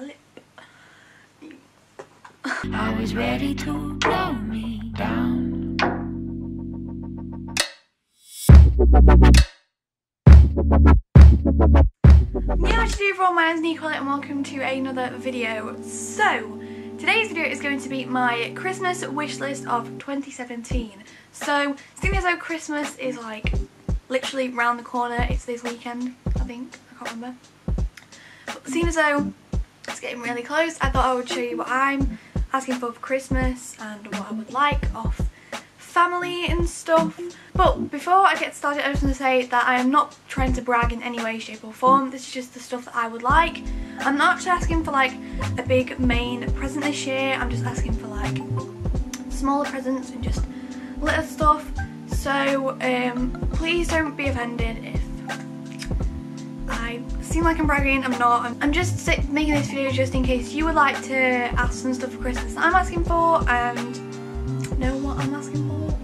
lip. Always ready to blow me down. To everyone, my name's Nicola and welcome to another video. So, today's video is going to be my Christmas wish list of 2017. So, seeing as though Christmas is like literally round the corner, it's this weekend, I think, I can't remember. But seeing as though it's getting really close, I thought I would show you what I'm asking for for Christmas and what I would like off family and stuff. But before I get started, I just want to say that I am not trying to brag in any way, shape or form. This is just the stuff that I would like. I'm not actually asking for like a big main present this year. I'm just asking for like smaller presents and just little stuff. So um, please don't be offended if seem like I'm bragging. I'm not. I'm, just making this video just in case you would like to ask some stuff for Christmas I'm asking for and know what I'm asking for.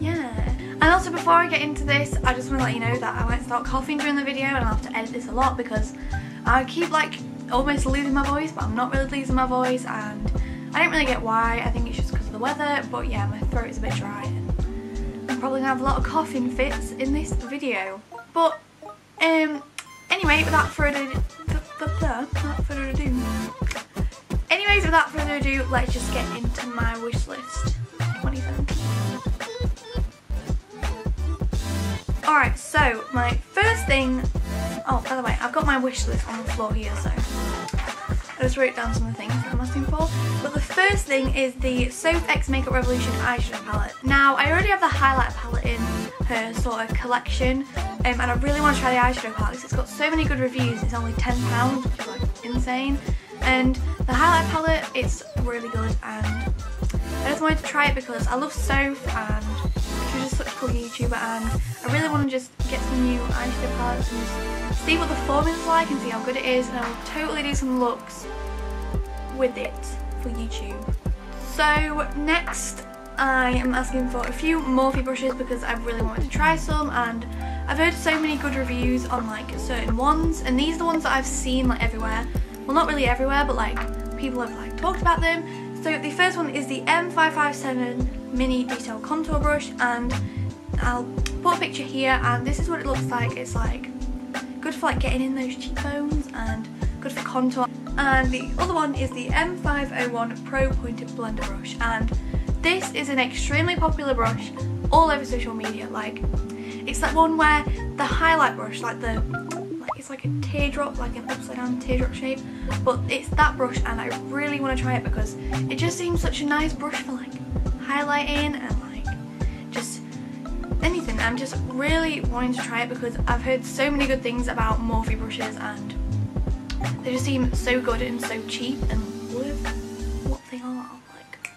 Yeah. And also before I get into this, I just want to let you know that I might start coughing during the video and I'll have to edit this a lot because I keep like almost losing my voice but I'm not really losing my voice and I don't really get why. I think it's just because of the weather but yeah my throat is a bit dry and I'm probably going to have a lot of coughing fits in this video. But um, anyway without further ado, without further ado anyways without further ado let's just get into my wish list 2017. Alright, so my first thing, oh by the way, I've got my wish list on the floor here, so I just wrote down some of the things I'm asking for. But the first thing is the Soph X Makeup Revolution eyeshadow palette. Now, I already have the highlighter palette in her sort of collection, um, and I really want to try the eyeshadow palette because it's got so many good reviews, it's only £10, which is like insane. And the highlight palette, it's really good, and I just wanted to try it because I love Soph and she's just such a cool YouTuber, and I really want to just get some new eyeshadow palettes and just see what the formula's like and see how good it is and I will totally do some looks with it for YouTube. So next I am asking for a few Morphe brushes because I really wanted to try some and I've heard so many good reviews on like certain ones and these are the ones that I've seen like everywhere. Well not really everywhere but like people have like talked about them. So the first one is the M557 mini detail contour brush and I'll put a picture here and this is what it looks like. It's like good for like getting in those cheekbones and good for contour. And the other one is the M501 Pro Pointed Blender Brush and this is an extremely popular brush all over social media. Like it's that one where the highlight brush, like the like it's like a teardrop, like an upside down teardrop shape, but it's that brush and I really want to try it because it just seems such a nice brush for like highlighting and like just anything. I'm just really wanting to try it because I've heard so many good things about Morphe brushes and they just seem so good and so cheap and worth what they are. Like,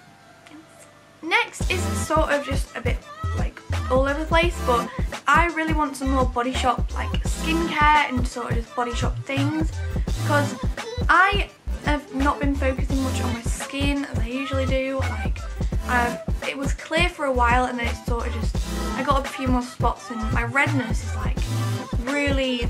yes. Next is sort of just a bit like all over the place but I really want some more Body Shop like skincare and sort of just Body Shop things because I have not been focusing much on my skin as I usually do. Like, I've, it was clear for a while and then it sort of just I got a few more spots and my redness is like really,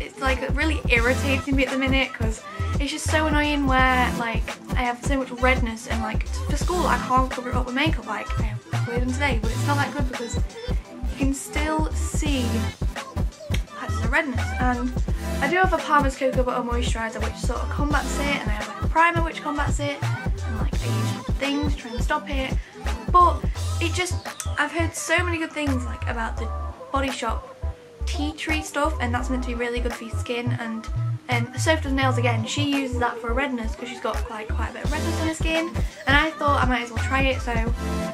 it's like really irritating me at the minute because it's just so annoying where like I have so much redness and like for school I can't cover it up with makeup like I have them today but it's not that good because you can still see patches of redness. And I do have a Palmer's Cocoa Butter Moisturiser which sort of combats it and I have like a primer which combats it and like I use things to try and stop it. But it just I've heard so many good things like about the Body Shop tea tree stuff and that's meant to be really good for your skin and and Soph does nails again she uses that for redness because she's got quite quite a bit of redness on her skin and I thought I might as well try it so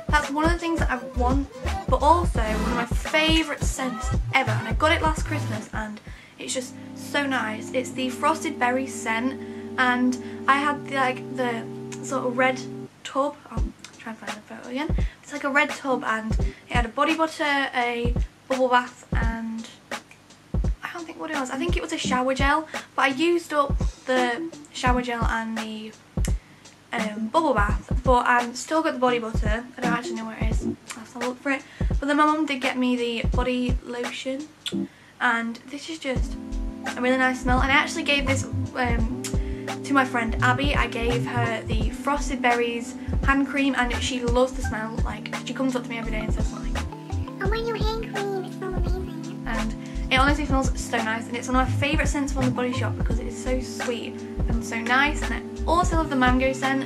that's one of the things that I want but also one of my favourite scents ever and I got it last Christmas and it's just so nice. It's the frosted berry scent and I had the, like the sort of red tub I'll try and find the photo again. It's like a red tub and it had a body butter, a bubble bath and what. I think it was a shower gel but I used up the shower gel and the um, bubble bath but I've still got the body butter. I don't actually know where it is. I'll have to look for it. But then my mum did get me the body lotion and this is just a really nice smell. And I actually gave this um, to my friend Abby. I gave her the Frosted Berries hand cream and she loves the smell. Like, she comes up to me every day and says like, I want your hand cream. It smells amazing. and it honestly smells so nice and it's one of my favourite scents from the Body Shop because it is so sweet and so nice and I also love the mango scent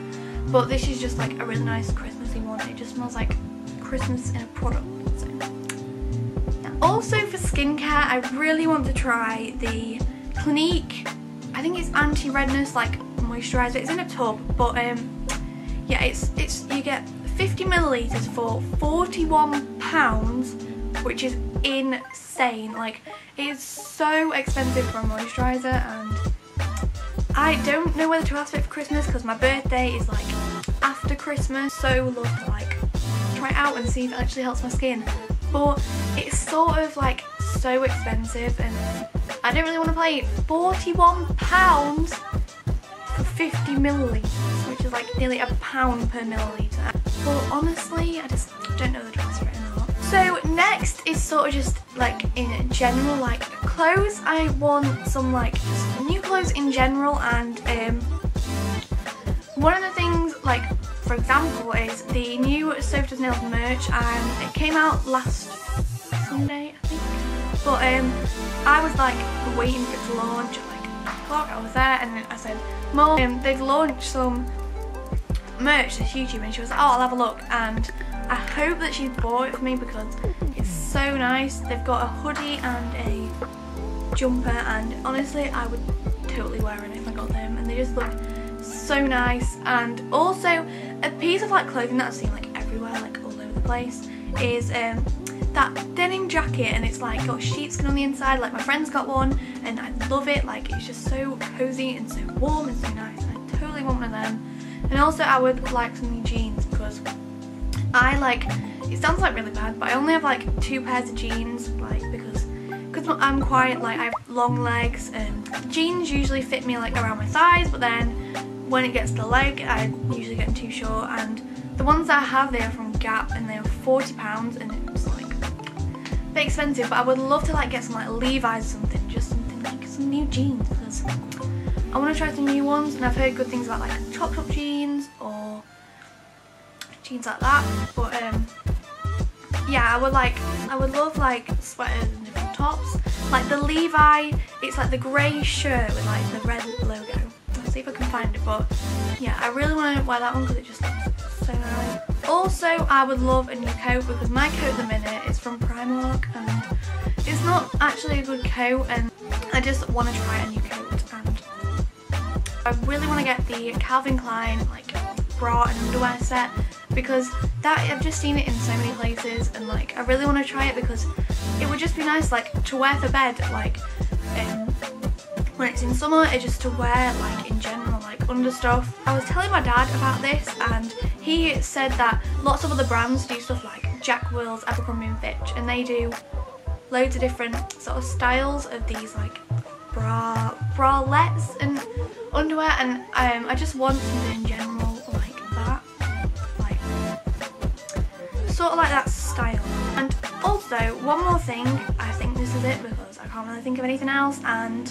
but this is just like a really nice Christmassy one it just smells like Christmas in a product so. also for skincare I really want to try the Clinique. I think it's anti-redness like moisturizer it's in a tub but um yeah it's it's you get 50 milliliters for 41 pounds which is insane. Like it is so expensive for a moisturizer and I don't know whether to ask for it for Christmas because my birthday is like after Christmas. So love to like try it out and see if it actually helps my skin. But it's sort of like so expensive and I don't really want to pay 41 pounds for 50 milliliters which is like nearly a pound per milliliter but honestly I just don't know the anymore so next is sort of just like in general like clothes. I want some like new clothes in general and um one of the things like for example is the new Soph Does Nails merch and it came out last Sunday I think. But um I was like waiting for it to launch at like o'clock. I was there and then I said Mom um, they've launched some merch this YouTube and she was like oh I'll have a look and I hope that she's bought it for me because it's so nice. They've got a hoodie and a jumper and honestly I would totally wear it if I got them and they just look so nice. And also a piece of like clothing that I've seen like everywhere like all over the place is um that denim jacket and it's like got sheepskin on the inside like my friend's got one and I love it. Like it's just so cozy and so warm and so nice. And I totally want one of them. And also I would like some new jeans because I like it sounds like really bad but I only have like two pairs of jeans like because because I'm quite like I have long legs and jeans usually fit me like around my thighs but then when it gets to the leg I usually get too short and the ones that I have they are from Gap and they are 40 pounds and it's like a bit expensive but I would love to like get some like Levi's or something just something like some new jeans because I want to try some new ones and I've heard good things about like chop jeans or jeans like that but um yeah I would like I would love like sweaters and different tops. Like the Levi it's like the grey shirt with like the red logo. I'll see if I can find it but yeah I really want to wear that one because it just looks so nice. Also I would love a new coat because my coat at the minute is from Primark and it's not actually a good coat and I just want to try a new coat and I really want to get the Calvin Klein like bra and underwear set because that I've just seen it in so many places and like I really want to try it because it would just be nice like to wear for bed like um, when it's in summer it's just to wear like in general like under stuff. I was telling my dad about this and he said that lots of other brands do stuff like Jack Wills, Abercrombie and Fitch and they do loads of different sort of styles of these like bra bralettes and underwear and um, I just want something in general sort of like that style. And also one more thing I think this is it because I can't really think of anything else and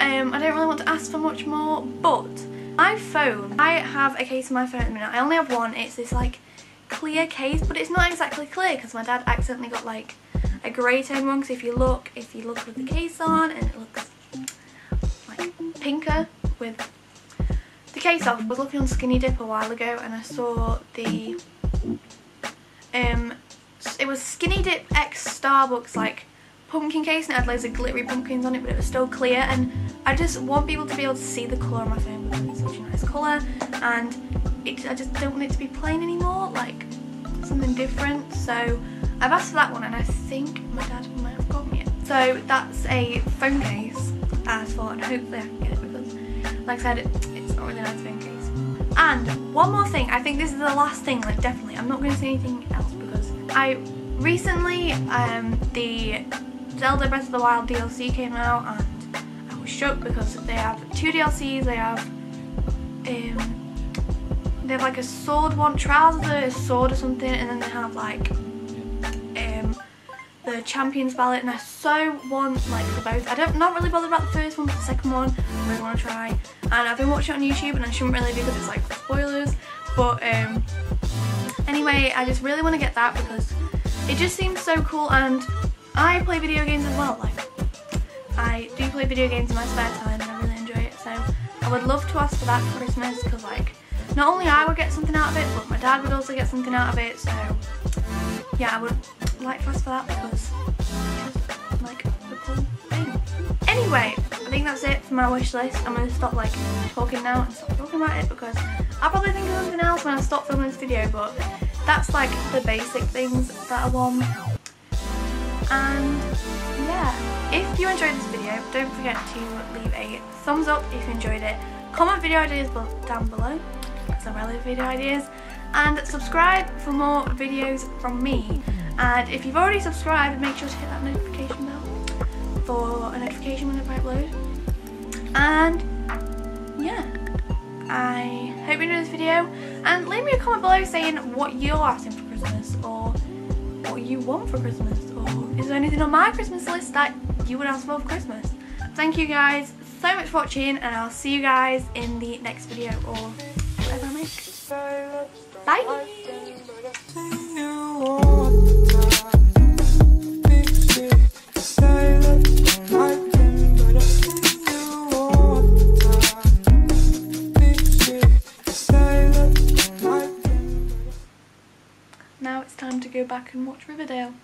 um, I don't really want to ask for much more but my phone I have a case in my phone at the minute. I only have one. It's this like clear case but it's not exactly clear because my dad accidentally got like a grey tone one because if you look if you look with the case on and it looks like pinker with the case off I was looking on Skinny Dip a while ago and I saw the um it was Skinny Dip X Starbucks like pumpkin case and it had loads of glittery pumpkins on it but it was still clear and I just want people to be able to see the colour on my phone because it's such a nice colour and it, I just don't want it to be plain anymore like something different so I've asked for that one and I think my dad might have got me it. So that's a phone case as for and hopefully I can get it because like I said it's not really nice phone case. And one more thing, I think this is the last thing, like definitely, I'm not going to say anything else because I recently, um, the Zelda Breath of the Wild DLC came out and I was shocked because they have two DLCs, they have, um, they have like a sword one, of the Sword or something, and then they have like, the Champions Ballad and I so want like the both. I don't not really bothered about the first one but the second one I really want to try. And I've been watching it on YouTube and I shouldn't really because it's like spoilers. But um anyway I just really want to get that because it just seems so cool and I play video games as well. Like I do play video games in my spare time and I really enjoy it. So I would love to ask for that for Christmas because like not only I would get something out of it, but my dad would also get something out of it. So yeah, I would like ask for that because like a cool thing. Anyway, I think that's it for my wish list. I'm gonna stop like talking now and stop talking about it because I'll probably think of something else when I stop filming this video. But that's like the basic things that I want. And yeah, if you enjoyed this video, don't forget to leave a thumbs up if you enjoyed it. Comment video ideas down below some really video ideas. And subscribe for more videos from me. And if you've already subscribed, make sure to hit that notification bell for a notification whenever I upload. And yeah, I hope you enjoyed this video. And leave me a comment below saying what you're asking for Christmas or what you want for Christmas or is there anything on my Christmas list that you would ask for for Christmas. Thank you guys so much for watching and I'll see you guys in the next video or. Bye! Now it's time to go back and watch Riverdale.